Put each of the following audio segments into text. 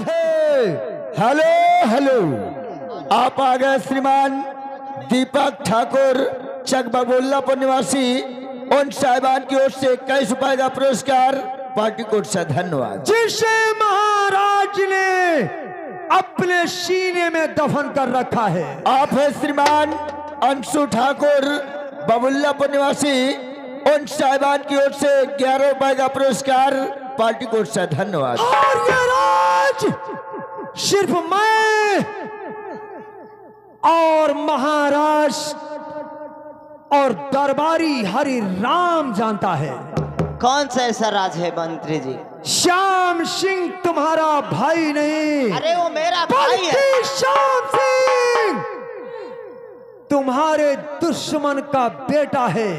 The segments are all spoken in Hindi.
Radhe hello hello. आप आ गए श्रीमान दीपक ठाकुर चक बबुल्लापुर निवासी उन साहिबान की ओर से इक्कीस रुपए का पुरस्कार पार्टी से धन्यवाद। जिसे महाराज ने अपने सीने में दफन कर रखा है। आप है श्रीमान अंशु ठाकुर बबुल्लापुर निवासी उन साहिबान की ओर से ग्यारह रुपए का पुरस्कार पार्टी से धन्यवाद। राज सिर्फ़ मैं और महाराज और दरबारी हरि राम जानता है। कौन सा ऐसा राज है मंत्री जी? श्याम सिंह तुम्हारा भाई नहीं। अरे वो मेरा भाई है। श्याम सिंह तुम्हारे दुश्मन का बेटा है।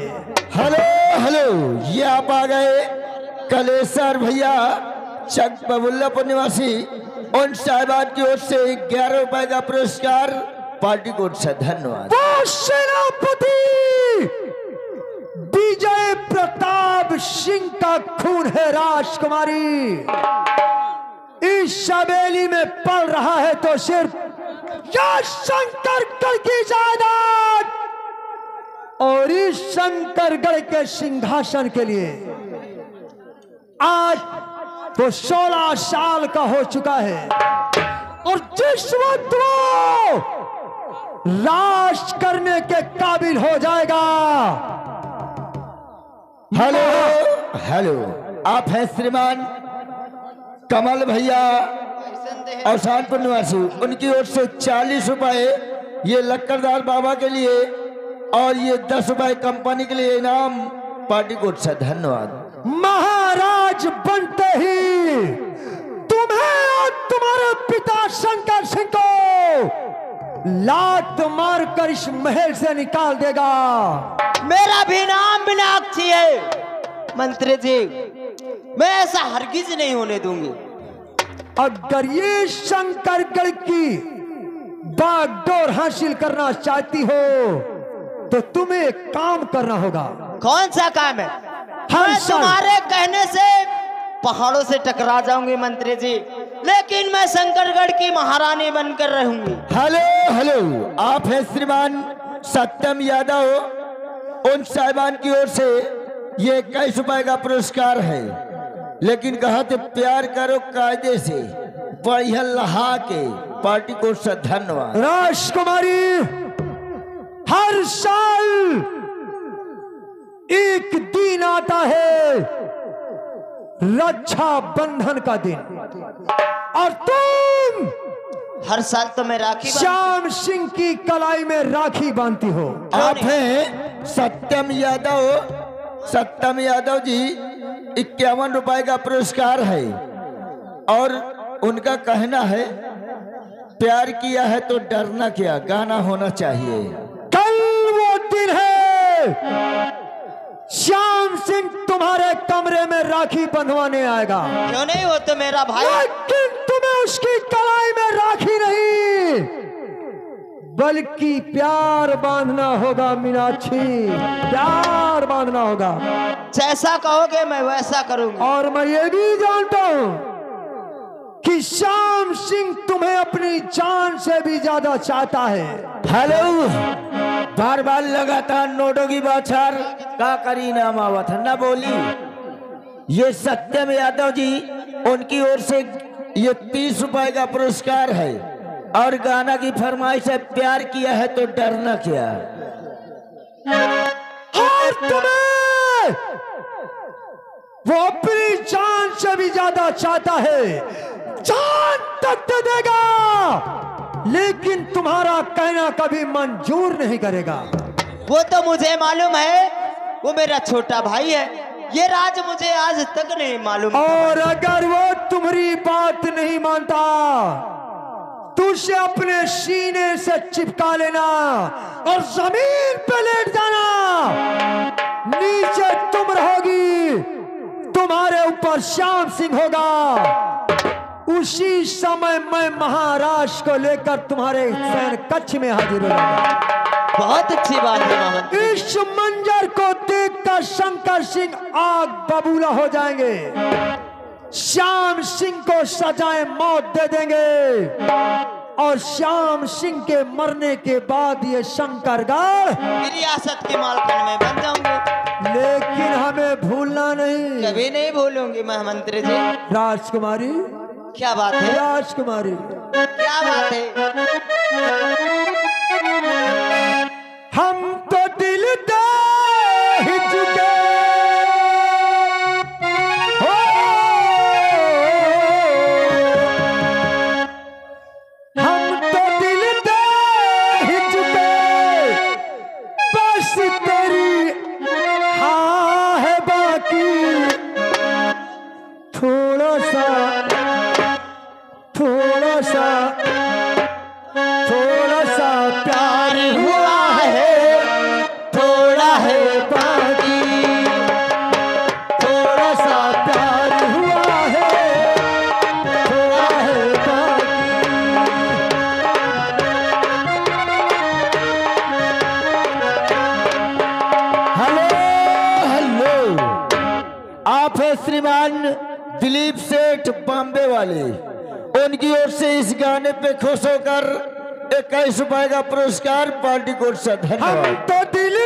हेलो हेलो ये आप आ गए। कलेसर भैया चक बबुल्लापुर निवासी उन साहिबान की ओर से ग्यारह रुपए का पुरस्कार, पार्टी को धन्यवाद। सेनापति! विजय प्रताप सिंह का खून है राजकुमारी। इस शबेली में पल रहा है तो सिर्फ़ शंकरगढ़ की जायदाद। और इस शंकरगढ़ के सिंहासन के लिए आज वो सोलह साल का हो चुका है। और जिस वक्त वो राज करने के काबिल हो जाएगा। हेलो हेलो आप हैं श्रीमान कमल भैया अवसानपुर निवासी। उनकी ओर से चालीस रुपए ये लक्करदार बाबा के लिए और ये दस रुपए कंपनी के लिए इनाम पार्टी कोट से धन्यवाद। महाराज बनते ही तुम्हें और तुम्हारे पिता शंकर सिंह को लात मार कर इस महल से निकाल देगा। मेरा भी नाम मीनाक्षी है। मंत्री जी मैं ऐसा हरगिज नहीं होने दूँगी। अगर ये शंकरगढ़ की बागडोर हासिल करना चाहती हो तो तुम्हें काम करना होगा। कौन सा काम है? हर मैं साल- तुम्हारे कहने से पहाड़ों से टकरा जाऊँगी मंत्री जी। लेकिन मैं शंकरगढ़ की महारानी बनकर रहूँगी। Hello hello. आप है श्रीमान सत्यम यादव। उन साहिबान की ओर से ये इक्कीस रुपए का पुरस्कार है। लेकिन कहा थे प्यार करो कायदे से। बढ़िया लहा के। पार्टी को धन्यवाद। राजकुमारी हर साल एक दिन आता है। रक्षा बंधन का दिन। और तुम हर साल तो मैं राखी श्याम सिंह की कलाई में राखी बांधती हो। आप हैं सत्यम यादव। सत्यम यादव जी इक्यावन रुपए का पुरस्कार है। और उनका कहना है प्यार किया है तो डरना क्या गाना होना चाहिए। कल वो दिन है। श्याम सिंह तुम्हारे कमरे में राखी बंधवाने आएगा। क्यों नहीं हो तो मेरा भाई? लेकिन तुम्हें उसकी कलाई में राखी नहीं। बल्कि प्यार बांधना होगा मीनाक्षी। प्यार बांधना होगा। जैसा कहोगे मैं वैसा करूँगा। और मैं ये भी जानता हूँ कि श्याम सिंह तुम्हें अपनी जान से भी ज़्यादा चाहता है। हेलो बार बार लगातार नोटों की बौछार का करी नाम आवत है? ना बोली। ये सत्यम यादव जी, उनकी ओर से ये तीस रुपए का पुरस्कार है। और गाना की फरमाइश है, प्यार किया है तो डरना क्या। और तुम्हें वो अपनी जान से भी ज़्यादा चाहता है। जान तक दे देगा, लेकिन तुम्हारा कहना कभी मंजूर नहीं करेगा। वो तो मुझे मालूम है वो मेरा छोटा भाई है। ये राज मुझे आज तक नहीं मालूम और अगर वो तुम्हारी बात नहीं मानता तो उसे अपने सीने से चिपका लेना और ज़मीन पे लेट जाना। नीचे तुम रहोगी, तुम्हारे ऊपर श्याम सिंह होगा। उसी समय मैं महाराज को लेकर तुम्हारे सैन कक्ष में हाजिर हो जाऊँगा बहुत अच्छी बात है मोहन। इस मंजर को देखकर शंकर सिंह आग बबूला हो जाएँगे। श्याम सिंह को सजाए मौत दे देंगे। और श्याम सिंह के मरने के बाद ये शंकरगढ़ रियासत के मालकन में बन जाऊँगे। लेकिन हमें भूलना नहीं। कभी नहीं भूलूँगी महामंत्री जी। राजकुमारी। क्या बात है? राजकुमारी। क्या बात है? हम तो दिल श्रीमान दिलीप सेठ बॉम्बे वाले। उनकी ओर से इस गाने पे खुश होकर इक्कीस रुपए का पुरस्कार, पार्टी को हम तो दिल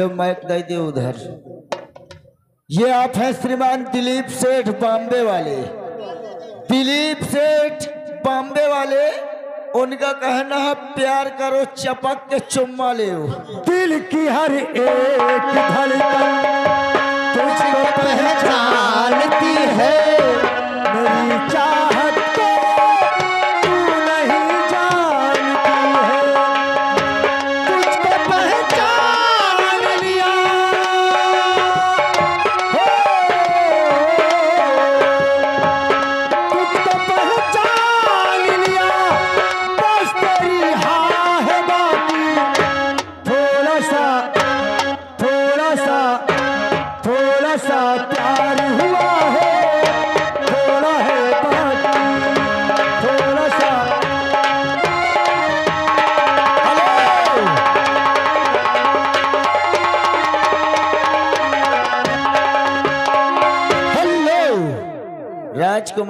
ले माइक दे दे उधर। ये आप हैं श्रीमान दिलीप सेठ बॉम्बे वाले। दिलीप सेठ बॉम्बे वाले, उनका कहना है, प्यार करो, चपक के चुम्मा ले दिल की हर एक धड़कन तुझको पहचानती है, मेरी चाहत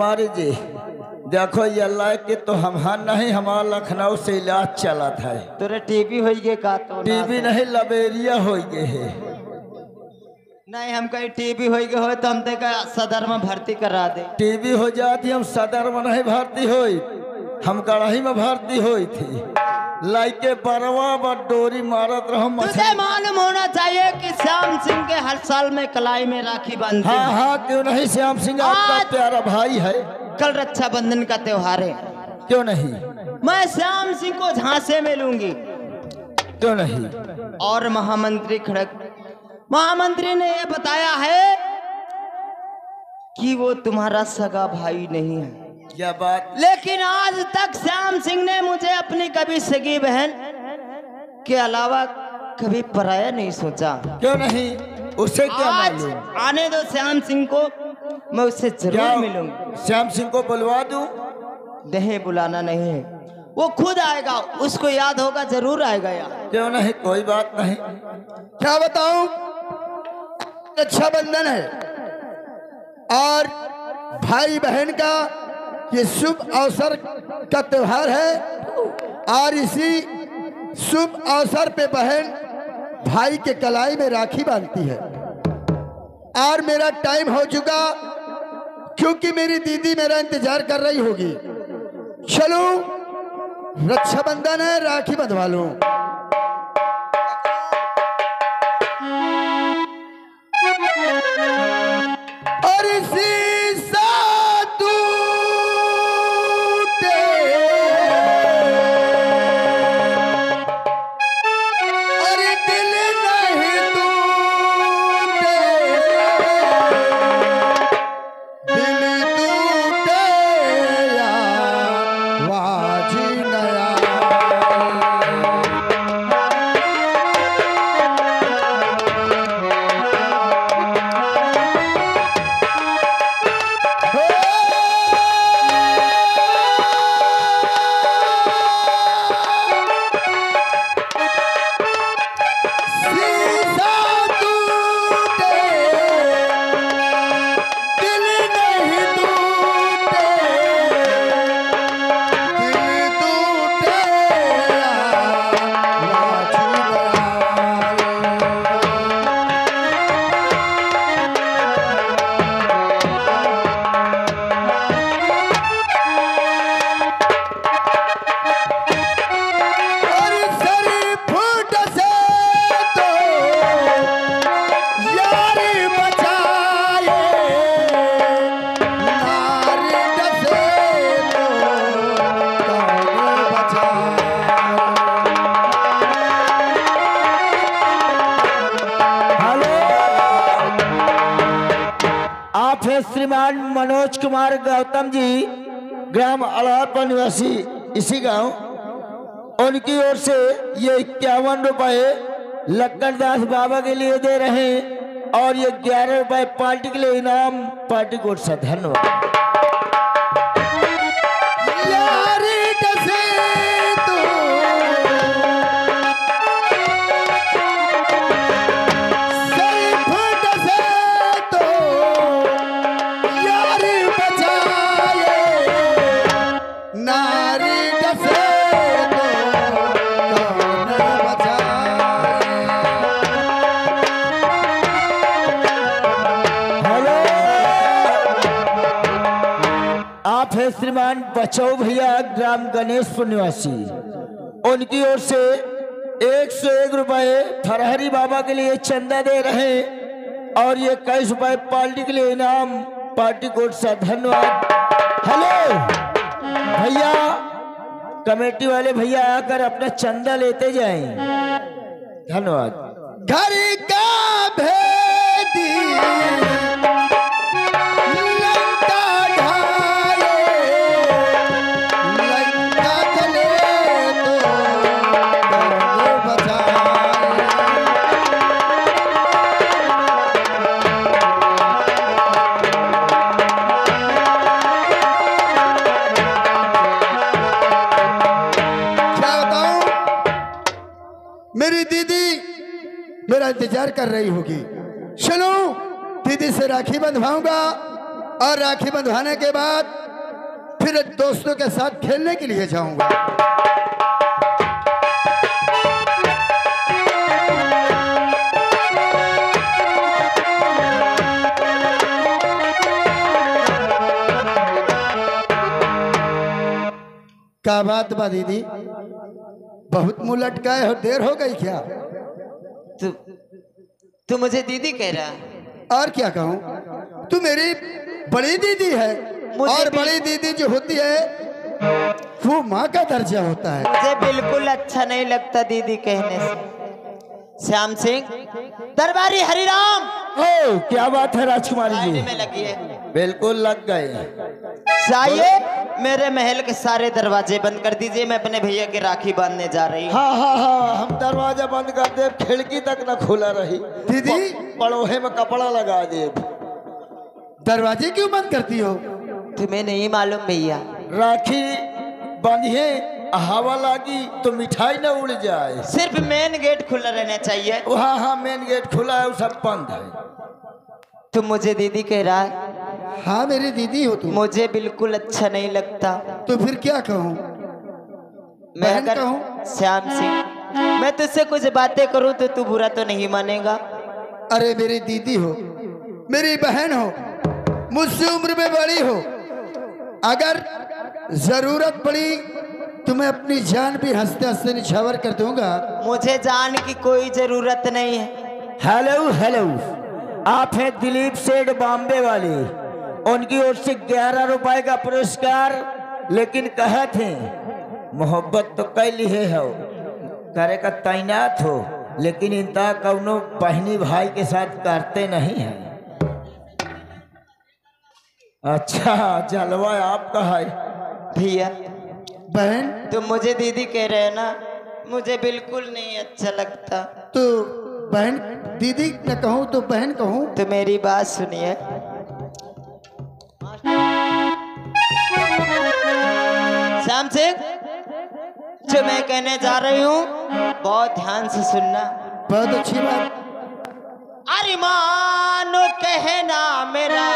राजकुमारी जी देखो ये अल्लाह के तो हम हाँ नहीं हमारा लखनऊ से इलाज चला था तोरे टीबी हो गए का तो टीबी नहीं लबेरिया हो गए है। नहीं हम कहीं टीबी हो गए हो तो हम देखा सदर में भर्ती करा दे। टीबी हो जाती हम सदर में नहीं भर्ती हुई। हम कड़ाही में भर्ती हुई थी। लाइके बरवा बर डोरी मारत रहो तुझे मालूम होना चाहिए कि श्याम सिंह के हर साल में कलाई में राखी बांधते हाँ हैं। हाँ क्यों नहीं? श्याम सिंह आपका प्यारा भाई है। कल रक्षाबंधन का त्योहार है। क्यों नहीं? मैं श्याम सिंह को झांसे में लूँगी। क्यों नहीं? और महामंत्री खड़क महामंत्री ने यह बताया है कि वो तुम्हारा सगा भाई नहीं है। क्या बात? लेकिन आज तक श्याम सिंह ने मुझे अपनी कभी सगी बहन के अलावा कभी पराया नहीं सोचा। क्यों नहीं? उसे क्या आज आने दो श्याम सिंह को मैं उससे ज़रूर मिलूँगी श्याम सिंह को बुलवा दूँ? नहीं बुलाना नहीं है। वो खुद आएगा उसको याद होगा ज़रूर आएगा यार। क्यों नहीं? कोई बात नहीं। क्या बताऊँ? रक्षाबंधन है। और भाई बहन का ये शुभ अवसर का त्योहार है। और इसी शुभ अवसर पे बहन भाई के कलाई में राखी बांधती है। और मेरा टाइम हो चुका, क्योंकि मेरी दीदी मेरा इंतज़ार कर रही होगी। चलो, रक्षाबंधन है, राखी बंधवा लो। और शीशा गौतम जी ग्राम अलापा निवासी इसी गाँव, उनकी ओर से ये इक्यावन रुपए लक्कड़दास बाबा के लिए दे रहे हैं और ये ग्यारह रुपए पार्टी के लिए इनाम, पार्टी को धन्यवाद हैं श्रीमान बचौ भैया ग्राम गणेशपुर निवासी उनकी ओर से एक सौ एक रुपए फरहरी बाबा के लिए चंदा दे रहे और ये इक्कीस रुपए पार्टी के लिए इनाम, पार्टी कोर्ट से धन्यवाद। हेलो! भैया, कमेटी वाले भैया आकर अपना चंदा लेते जाएँ। धन्यवाद। घर इंतज़ार कर रही होगी। सुनो, दीदी से राखी बंधवाऊँगा और राखी बंधवाने के बाद फिर दोस्तों के साथ खेलने के लिए जाऊँगा। क्या बात बा दीदी? बहुत मुँह लटकाए हो देर हो गई क्या? तो तू मुझे दीदी कह रहा और क्या कहूँ? तू मेरी बड़ी दीदी है। और बड़ी दीदी जो होती है वो माँ का दर्जा होता है। मुझे बिल्कुल अच्छा नहीं लगता दीदी कहने से। श्याम सिंह दरबारी हरिराम। ओ क्या बात है राजकुमारी जी। में लगी है। बिल्कुल लग गए। चाहिए मेरे महल के सारे दरवाजे बंद कर दीजिए मैं अपने भैया की राखी बांधने जा रही हूँ। हाँ हाँ हाँ हम दरवाज़ा बंद कर दे खिड़की तक न खुला रही। दीदी? पड़ोहे में कपड़ा लगा दे दरवाजे क्यों बंद करती हो? तुम्हें नहीं मालूम भैया। राखी बांधिए हवा लगी तो मिठाई न उड़ जाए। सिर्फ़ मेन गेट खुला रहना चाहिए। हाँ हाँ मेन गेट खुला है वो सब बंद है। तुम मुझे दीदी कह रहा है। हाँ मेरी दीदी हो तुम मुझे बिल्कुल अच्छा नहीं लगता। तो फिर क्या कहूँ? मैं बहन अगर श्याम सिंह मैं तुझसे कुछ बातें करूँ तो तू बुरा तो नहीं मानेगा। अरे मेरी दीदी हो मेरी बहन हो मुझसे उम्र में बड़ी हो अगर ज़रूरत पड़ी तो मैं अपनी जान भी हँसते हँसते निछावर कर दूँगा। मुझे जान की कोई ज़रूरत नहीं है। Hello hello. आप हैं दिलीप सेठ बॉम्बे वाले। उनकी ओर से ग्यारह रुपए का पुरस्कार लेकिन कहे थे मोहब्बत तो कैली है हो करे का तैनात हो लेकिन इनता कौनो बहनी भाई के साथ करते नहीं है। अच्छा जलवा आपका है। भैया बहन? तुम मुझे दीदी कह रहे हैं ना मुझे बिल्कुल नहीं अच्छा लगता। तो बहन दीदी न कहूँ तो बहन कहूँ। तो मेरी बात सुनिए। श्याम सिंह जो मैं कहने जा रही हूँ बहुत ध्यान से सुनना। बहुत अच्छी बात। अरे मानो कहना मेरा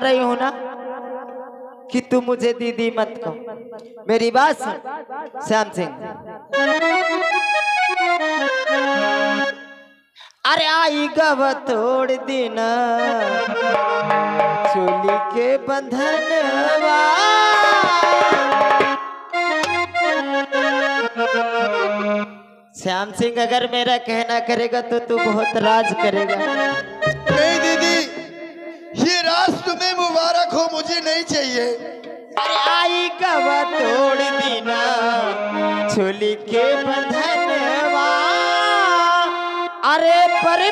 रही हूँ ना, कि तू मुझे दीदी मत कहो। मेरी बात सुन, श्याम सिंह अरे आई गव तोड़ देना, चोली के बंधन श्याम सिंह, अगर मेरा कहना करेगा तो तू बहुत राज करेगा। मुझे नहीं चाहिए। अरे आई कवा तोड़ दीना छुली के बंधनवा अरे पर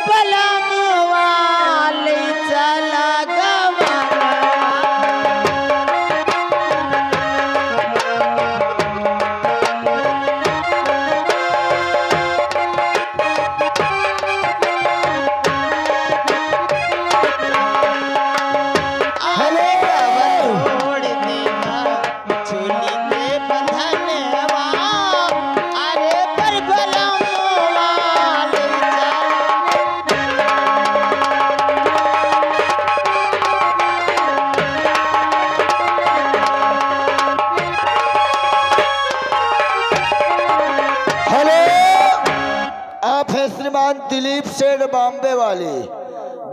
वाले।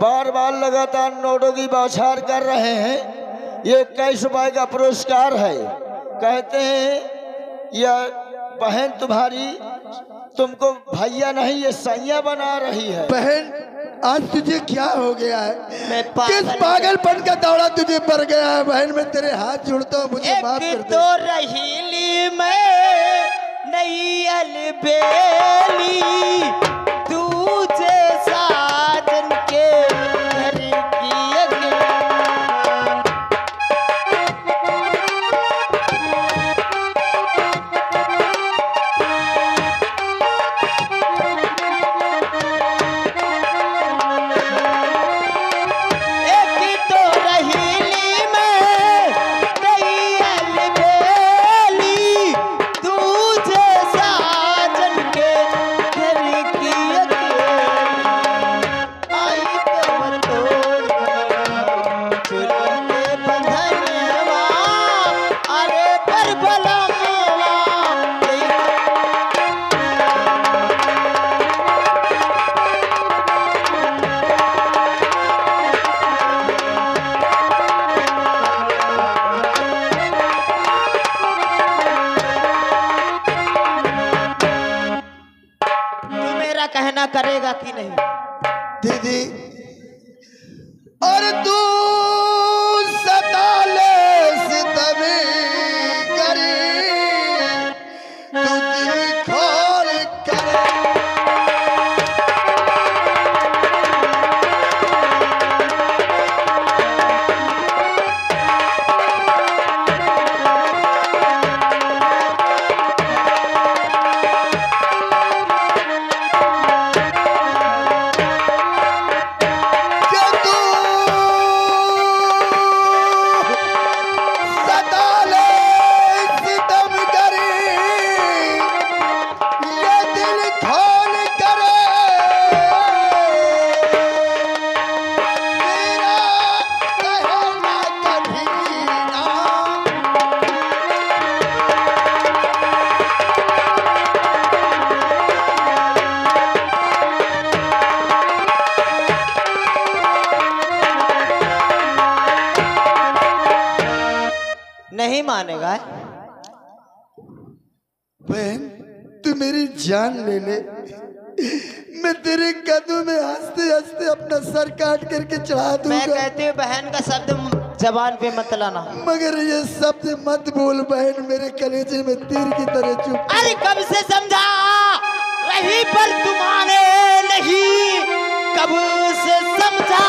बार बार लगातार नोटों की बौछार कर रहे हैं। ये इक्कीस रुपए का पुरस्कार है। कहते हैं यह बहन तुम्हारी तुमको भैया नहीं ये सैया बना रही है। बहन आज तुझे क्या हो गया है? मैं पागल किस पागलपन का दौड़ा तुझे पड़ गया है? बहन मैं तेरे हाथ जोड़ता हूँ मुझे माफ़ कर दे। तो रहीली में नई अलबेली। काट दूँगा। मैं कहती हूँ बहन का शब्द जबान पे मत लाना। मगर ये शब्द मत बोल बहन मेरे कलेजे में तीर की तरह चुप। अरे कब से समझा? रही पर तुम्हारे नहीं कब से समझा?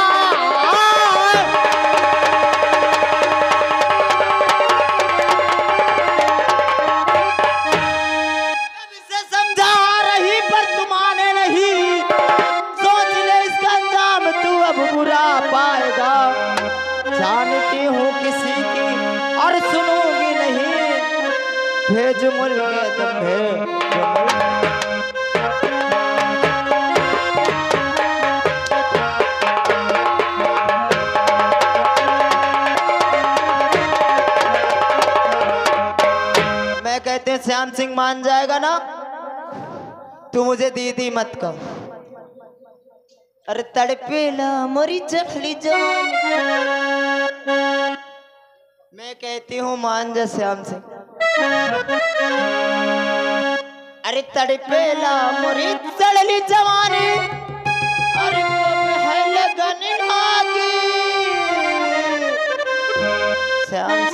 श्याम सिंह मान जाएगा ना? तू मुझे दीदी मत कहो। अरे तड़पेला मोरी चखली मैं कहती हूँ, मान जा श्याम सिंह। अरे तड़पेला मोरी चढ़ली जवानी। अरे श्याम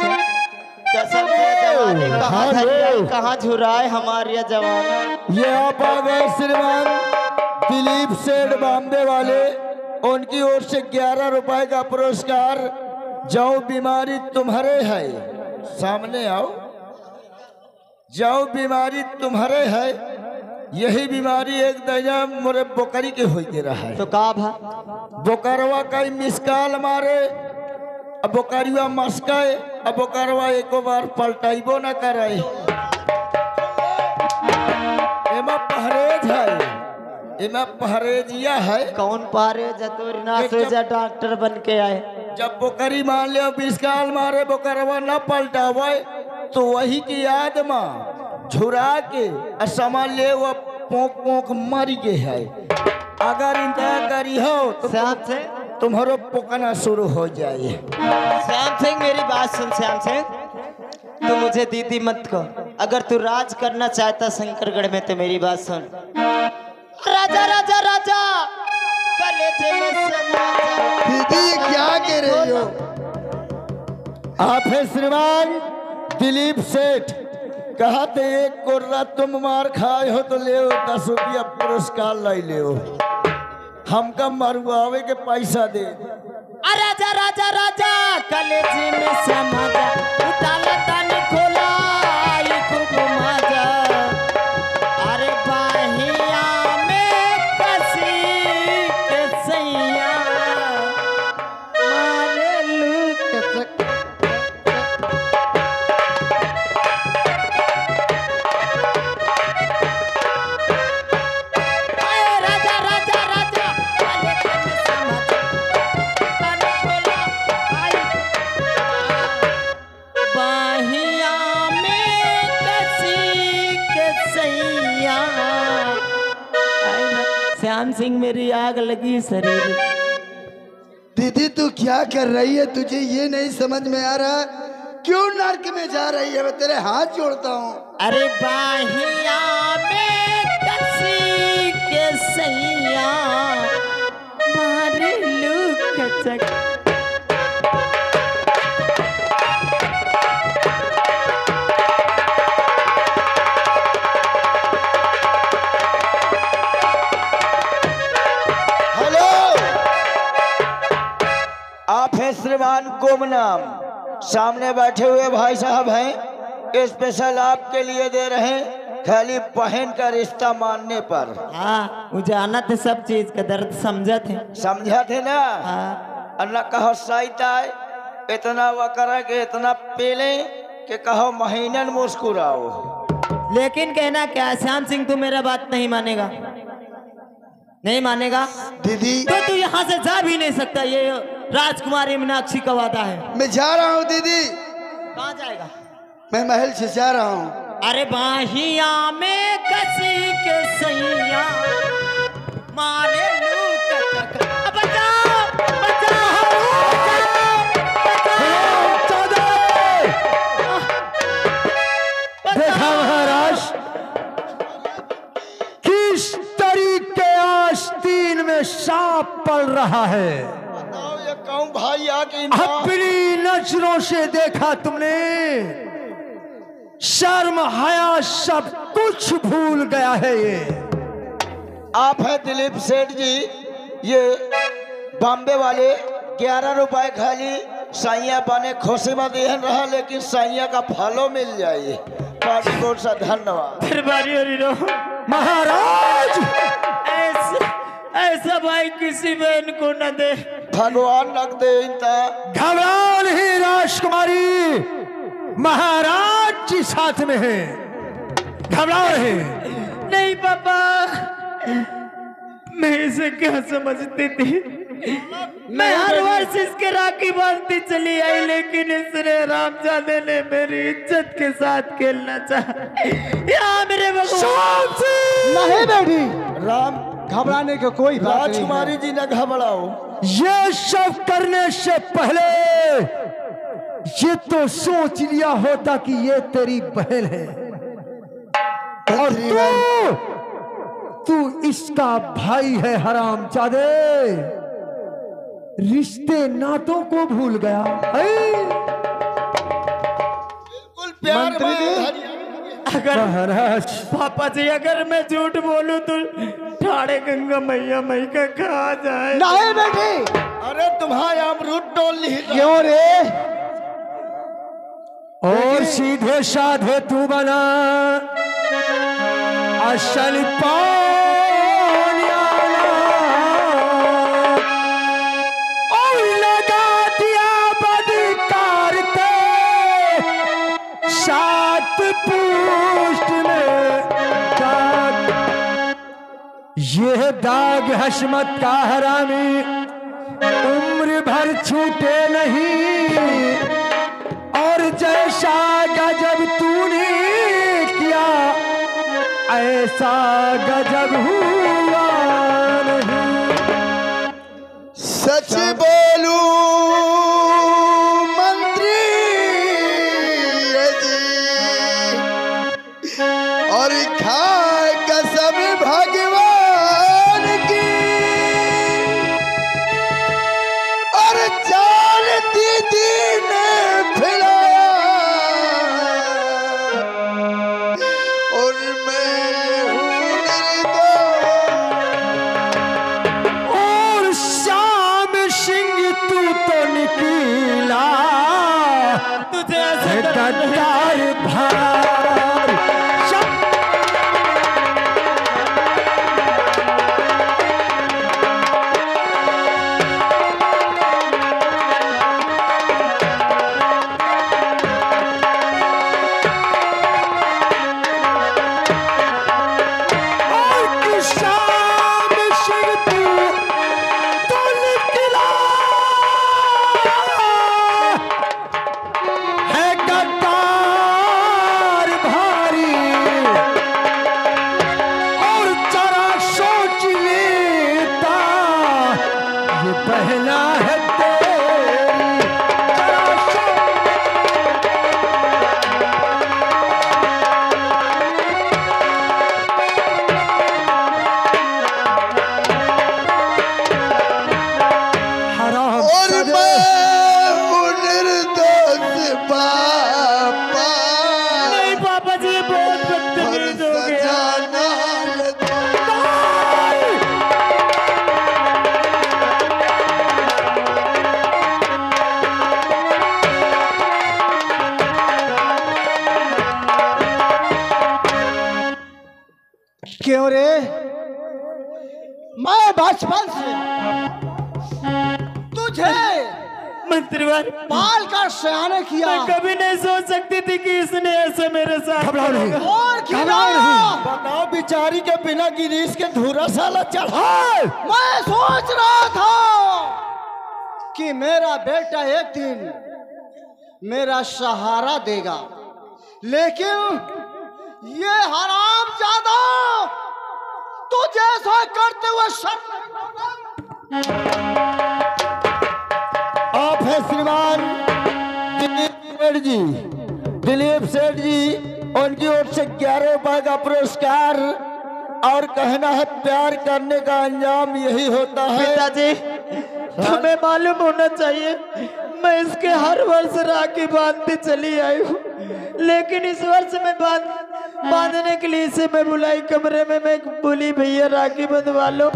जवानी। कहाँ हाँ, कहाँ झुराए हमारी ये ये आप आ गए श्रीमान दिलीप सेठ बॉम्बे वाले उनकी ओर से ग्यारह रुपए का पुरस्कार जाओ बीमारी तुम्हारे है। सामने आओ। जाओ बीमारी तुम्हारे है। यही बीमारी एक दया मोरे बोकरी के हो रहा है। तो का भा? बोकरवा का मिसकाल मारे। अब बोकरिया मस्काए अब बोकरवा एको बार पलटाइबो न करे। एमा पहरेज है एमा पहरेजिया है। कौन पारे जतोरी ना एक सोचा डॉक्टर बन के आए? जब बोकरी मान लियो बिस्काल मारे बोकरवा न पलटावे तो वही की याद में झुरा के और सामान ले वो पोंक पोंक मर के है। अगर इंतज़ार करी हो तो सिंह तुम्हारो पोकना शुरू हो जाए। श्याम सिंह मेरी बात सुन श्याम सिंह। तू मुझे दीदी मत को अगर तू राज करना चाहता शंकरगढ़ में तो मेरी बात सुन। राजा राजा राजा! कलेजे में दीदी क्या कह रही हो? आप है श्रीमान दिलीप सेठ। कहा थे एक कोर्रा तुम मार खाए हो तो ले दस रुपया पुरस्कार लै ले हमका मरुआवे के पैसा दे राजा राजा राजा कलेजी में समा जा उताला मेरी आग लगी शरीर। दीदी तू क्या कर रही है? तुझे ये नहीं समझ में आ रहा। क्यों नर्क में जा रही है? मैं तेरे हाथ जोड़ता हूँ। अरे बाहिया में कसी के सैया मारे लू कचक। श्रीमान गुमनाम। सामने बैठे हुए भाई साहब हैं स्पेशल आपके लिए दे रहे हैं खाली बहन का रिश्ता मानने पर। हाँ थे सब चीज़ का दर्द समझा थे समझा थे ना? हाँ। अल्लाह कहो साइताय इतना वकरा के इतना पेले के कहो महीनन मुस्कुराओ। लेकिन कहना क्या श्याम सिंह तू मेरा बात नहीं मानेगा। नहीं मानेगा? दीदी। तो तू यहाँ से जा भी नहीं सकता ये राजकुमारी मीनाक्षी का वादा है। मैं जा रहा हूँ दीदी। कहाँ जाएगा? मैं महल से जा रहा हूँ। अरे बाहिया में कसी के सैया मारे किस तरीके आस्तीन में सांप पल रहा है। भाई आके अपनी नज़रों से देखा तुमने। शर्म हया सब कुछ भूल गया है ये। आप है दिलीप सेठ जी ये बॉम्बे वाले ग्यारह रुपए खाली साइया बने खुशी में दिहन रहा लेकिन साइया का फलो मिल जाए। पार्टी कोट से धन्यवाद। फिर बारी हो रही। महाराज! ऐसा ऐसा भाई किसी बहन को न दे। भगवान रख दे घबराओ नहीं राजकुमारी। महाराज जी साथ में है। घबराओ नहीं। नहीं पापा। मैं इसे क्या समझती थी? मैं हर वर्ष इसके राखी बांधती चली आई लेकिन इसने रामजादे ने मेरी इज़्ज़त के साथ खेलना चाहा। यहाँ मेरे भगवान। नहीं बेटी। राम घबराने का कोई राजकुमारी जी न घबराओ। ये सब करने से पहले ये तो सोच लिया होता कि ये तेरी बहन है और तू तू इसका भाई है हराम चादे रिश्ते नातों को भूल गया है? प्यार मंत्री। अगर महाराज। पापा जी अगर मैं झूठ बोलूँ तो ठाड़े गंगा मैया मई का कहा जाए। नहीं बेटी। अरे तुम्हारे अमरूद रहा। क्यों रे? और सीधे साधे तू बना। असल और लगा दिया बदकार ते। सात पुष्ट में दाग ये दाग हशमत का हरामी। उम्र भर छूटे नहीं। और जैसा गजब तूने किया, ऐसा गजब हुआ नहीं। सच बोलू ऐसे क्यों रे। मैं बचपन से तुझे मंत्रीवार पाल कर सयाने किया। मैं कभी नहीं सोच सकती थी कि इसने ऐसे मेरे साथ घबराओ नहीं। और घबराओ खिलाया बताओ बिचारी के बिना गिरीश के धूरा साला चढ़ा। मैं सोच रहा था कि मेरा बेटा एक दिन मेरा सहारा देगा। लेकिन ये हराम ज़्यादा तू जैसा करते हुए आप है श्रीमान दिलीप सेठ जी। दिलीप सेठ जी, उनकी ओर से ग्यारह रुपए का पुरस्कार और कहना है प्यार करने का अंजाम यही होता है। पिताजी हमें मालूम होना चाहिए मैं इसके हर वर्ष राखी बांधती चली आई हूँ। लेकिन इस वर्ष मैं बाँध बांधने के लिए इसे मैं बुलाई कमरे में मैं बोली भैया राखी बंधवा लो।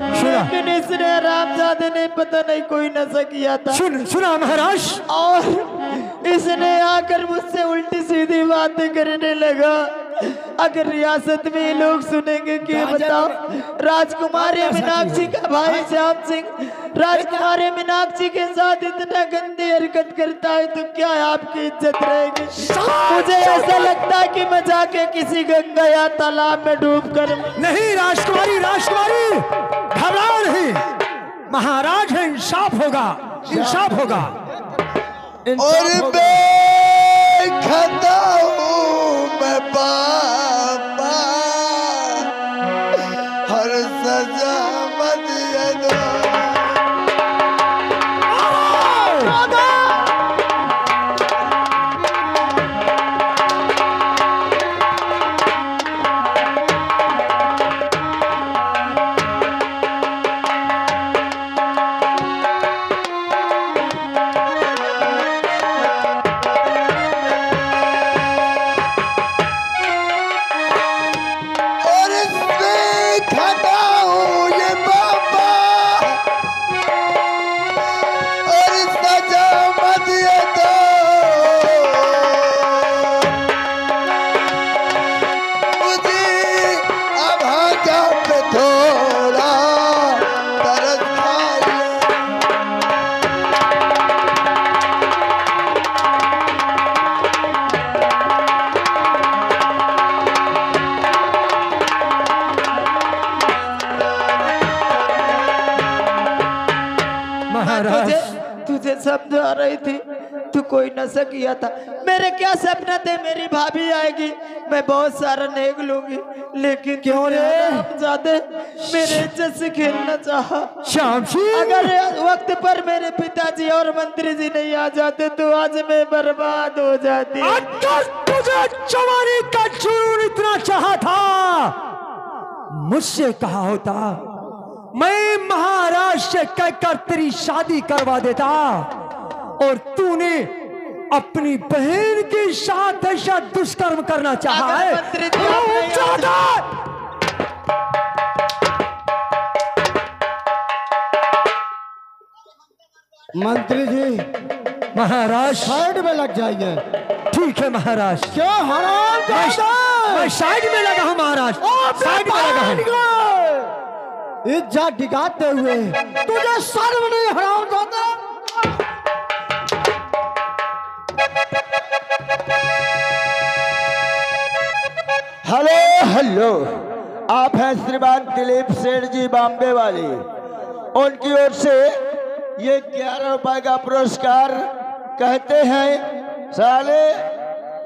लेकिन इसने रामजादे ने पता नहीं कोई नशा किया था। सुन सुना महाराज। और इसने आकर मुझसे उल्टी सीधी बातें करने लगा। अगर रियासत में ये लोग सुनेंगे कि बताओ राजकुमारी मीनाक्षी का भाई श्याम सिंह राजकुमारी मीनाक्षी के साथ इतना गंदी हरकत करता है तो क्या आपकी इज़्ज़त रहेगी? मुझे ऐसा लगता है कि मैं जाके किसी गंगा या तालाब में डूब कर नहीं राजकुमारी राजकुमारी घबराओ नहीं। महाराज है इंसाफ होगा इंसाफ होगा। और मैं खता हूँ। मैं big happy. कोई नशा किया था। मेरे क्या सपना थे? मेरी भाभी आएगी। मैं बहुत सारा नेक लूँगी। लेकिन क्यों रे? ज़्यादा मेरे इज़्ज़त से खेलना चाहा। सिंह अगर वक्त पर मेरे पिताजी और मंत्री जी नहीं आ जाते तो आज मैं बर्बाद हो जाती। तुझे जवानी का जुनून इतना चाहा था। मुझसे कहा होता मैं महाराज से कहकर तेरी शादी करवा देता और तूने अपनी बहन के साथ ऐसा दुष्कर्म करना चाहा है। मंत्री जी महाराज। साइड में लग जाइए। ठीक है महाराज। क्यों हराम मैं मैं साइड में लगा हूँ महाराज। साइड में लगा हूँ। इज़्ज़त दिखाते हुए तुझे शर्म नहीं हराम हेलो हेलो। आप हैं श्रीमान दिलीप सेठ जी बॉम्बे वाले। उनकी ओर से ये ग्यारह रुपए का पुरस्कार कहते हैं। साले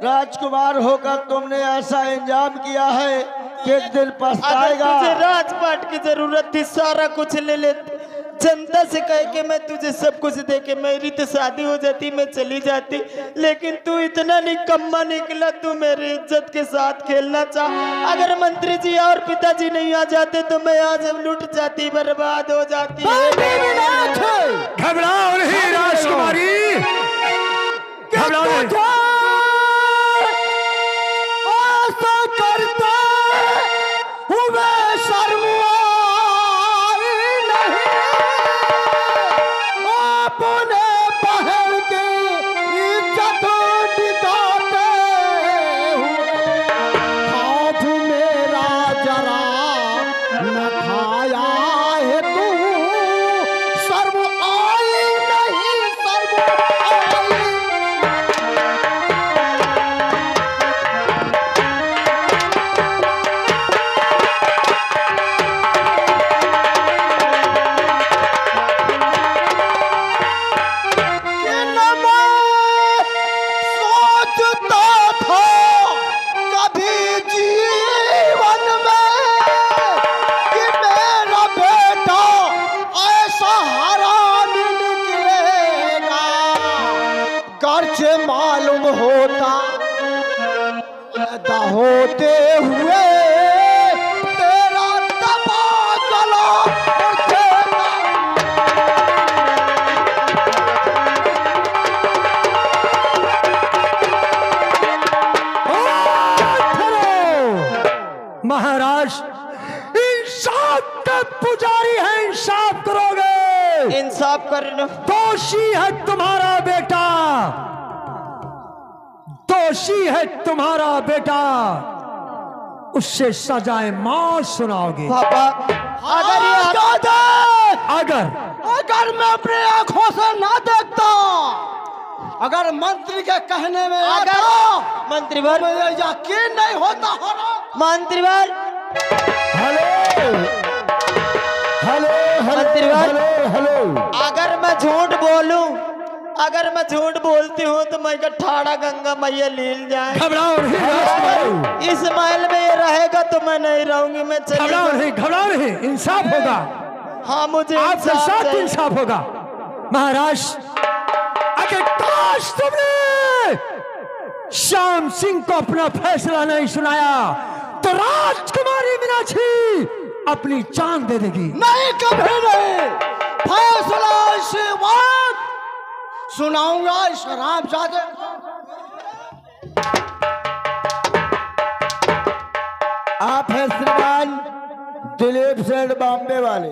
राजकुमार होकर तुमने ऐसा इंजाम किया है कि एक दिन पछताएगा। राजपाट की ज़रूरत थी सारा कुछ ले ले जनता से कह के मैं तुझे सब कुछ दे के मेरी तो शादी हो जाती मैं चली जाती। लेकिन तू इतना निकम्मा निकला तू मेरी इज़्ज़त के साथ खेलना चाह। अगर मंत्री जी और पिताजी नहीं आ जाते तो मैं आज लुट जाती बर्बाद हो जाती। घबराओ नहीं राजकुमारी। घबराओ पुजारी है इंसाफ करोगे। इंसाफ करना दोषी है तुम्हारा बेटा। दोषी है तुम्हारा बेटा। उससे सजाए मौत सुनाओगे। पापा अगर ये अगर अगर मैं अपनी आँखों से ना देखता अगर मंत्री के कहने में अगर मंत्री भर यकीन नहीं होता मंत्रीवर hello hello. Hello hello hello. अगर मैं झूठ बोलूँ अगर मैं झूठ बोलती हूँ तो मैं ठाड़ा गंगा मैया लील जाए। घबराओ नहीं इस महल में रहेगा तो मैं नहीं रहूँगी मैं चली घबराओ नहीं घबराओ नहीं इंसाफ होगा। हाँ मुझे आपके साथ इंसाफ होगा। महाराज अगर काश तुमने श्याम सिंह को अपना फैसला नहीं सुनाया तो राजकुमारी मीनाक्षी अपनी जान दे देगी। नहीं कभी नहीं। फैसला इसी बात सुनाऊँगा शराब जाते आप हैं श्रीमान दिलीप सेठ बॉम्बे वाले।